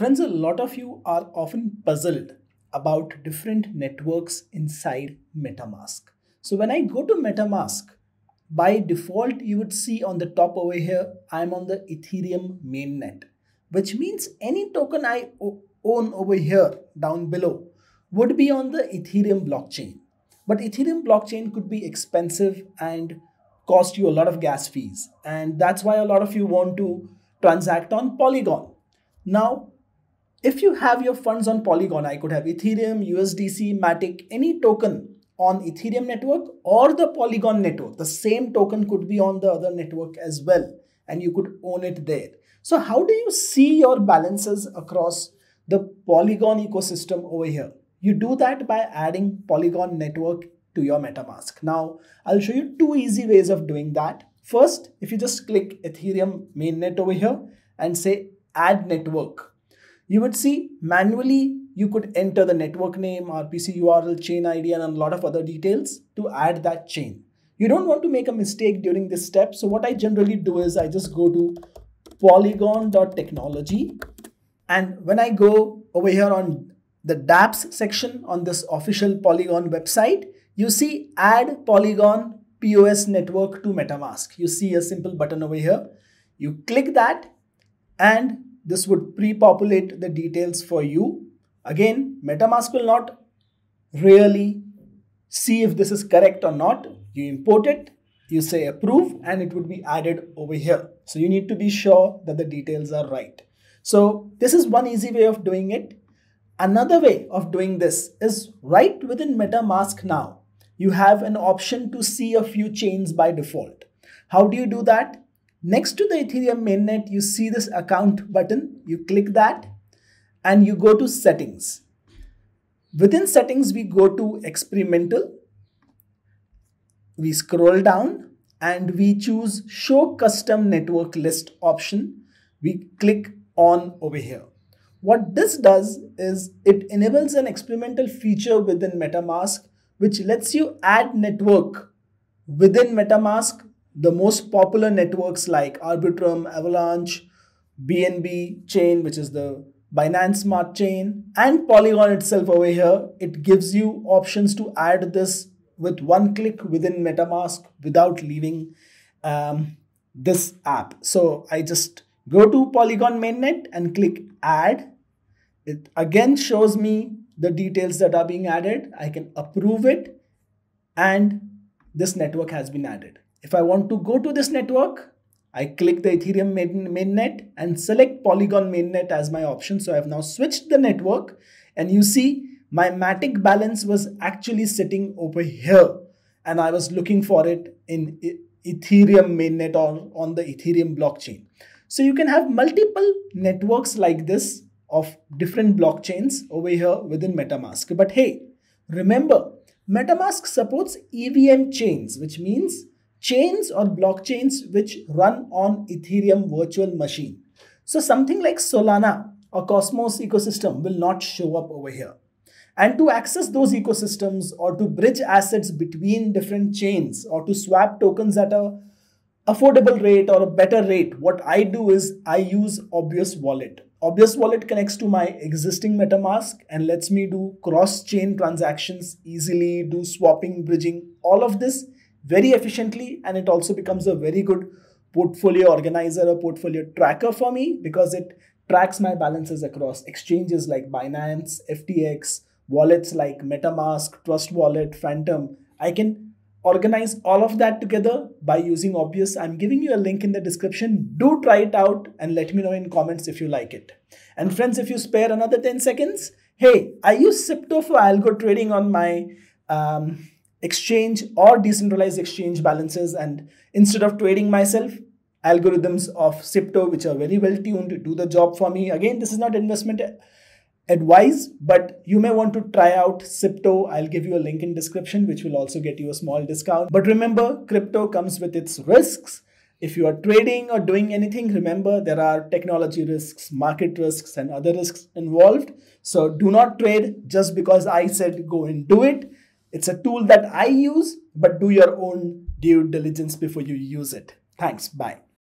Friends, a lot of you are often puzzled about different networks inside MetaMask. So when I go to MetaMask, by default, you would see on the top over here, I'm on the Ethereum mainnet, which means any token I own over here down below would be on the Ethereum blockchain. But Ethereum blockchain could be expensive and cost you a lot of gas fees. And that's why a lot of you want to transact on Polygon. Now, if you have your funds on Polygon, I could have Ethereum, USDC, Matic, any token on Ethereum network or the Polygon network. The same token could be on the other network as well, and you could own it there. So, how do you see your balances across the Polygon ecosystem over here? You do that by adding Polygon network to your MetaMask. Now, I'll show you two easy ways of doing that. First, if you just click Ethereum mainnet over here and say add network, you would see manually you could enter the network name, RPC URL, chain ID, and a lot of other details to add that chain. You don't want to make a mistake during this step. So what I generally do is I just go to polygon.technology. And when I go over here on the dApps section on this official Polygon website, you see add Polygon POS network to MetaMask. You see a simple button over here. You click that and this would pre-populate the details for you. Again, MetaMask will not really see if this is correct or not. You import it, you say approve, and it would be added over here. So you need to be sure that the details are right. So this is one easy way of doing it. Another way of doing this is right within MetaMask now. You have an option to see a few chains by default. How do you do that? Next to the Ethereum mainnet, you see this account button. You click that and you go to settings. Within settings, we go to experimental. We scroll down and we choose show custom network list option. We click on over here. What this does is it enables an experimental feature within MetaMask, which lets you add network within MetaMask the most popular networks like Arbitrum, Avalanche, BNB chain, which is the Binance Smart Chain, and Polygon itself over here, it gives you options to add this with one click within MetaMask without leaving um, this app. So I just go to Polygon mainnet and click add. It again shows me the details that are being added. I can approve it and this network has been added. If I want to go to this network, I click the Ethereum main, mainnet and select Polygon mainnet as my option. So I have now switched the network and you see my Matic balance was actually sitting over here and I was looking for it in Ethereum mainnet or on the Ethereum blockchain. So you can have multiple networks like this of different blockchains over here within MetaMask. But hey, remember, MetaMask supports EVM chains, which means chains or blockchains which run on Ethereum virtual machine. So something like Solana or Cosmos ecosystem will not show up over here. And to access those ecosystems or to bridge assets between different chains or to swap tokens at a affordable rate or a better rate, what I do is I use Obvious Wallet. Obvious Wallet connects to my existing MetaMask and lets me do cross-chain transactions easily, do swapping, bridging, all of this very efficiently and it also becomes a very good portfolio organizer or portfolio tracker for me because it tracks my balances across exchanges like Binance, FTX, wallets like MetaMask, Trust Wallet, Phantom. I can organize all of that together by using Obvious. I'm giving you a link in the description. Do try it out and let me know in comments if you like it. And friends, if you spare another 10 seconds, hey, I use Sypto for algo trading on my um, exchange or decentralized exchange balances and instead of trading myself algorithms of Sypto which are very well tuned to do the job for me. Again this is not investment advice but you may want to try out Sypto I'll give you a link in description which will also get you a small discount. But remember crypto comes with its risks. If you are trading or doing anything remember there are technology risks market risks and other risks involved. So do not trade just because I said go and do it it's a tool that I use, but do your own due diligence before you use it. Thanks. Bye.